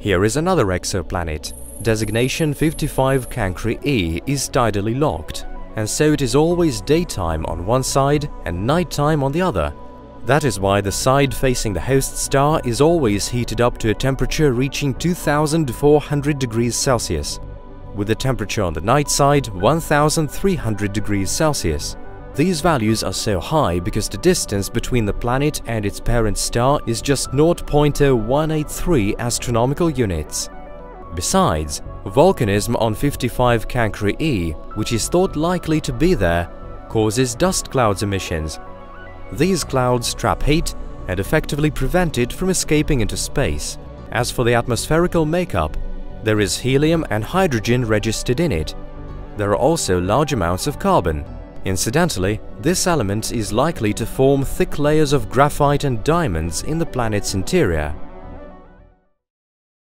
Here is another exoplanet. Designation 55 Cancri E is tidally locked, and so it is always daytime on one side and nighttime on the other. That is why the side facing the host star is always heated up to a temperature reaching 2400 degrees Celsius, with the temperature on the night side 1300 degrees Celsius. These values are so high because the distance between the planet and its parent star is just 0.0183 astronomical units. Besides, volcanism on 55 Cancri E, which is thought likely to be there, causes dust clouds emissions. These clouds trap heat and effectively prevent it from escaping into space. As for the atmospherical makeup, there is helium and hydrogen registered in it. There are also large amounts of carbon, Incidentally, this element is likely to form thick layers of graphite and diamonds in the planet's interior.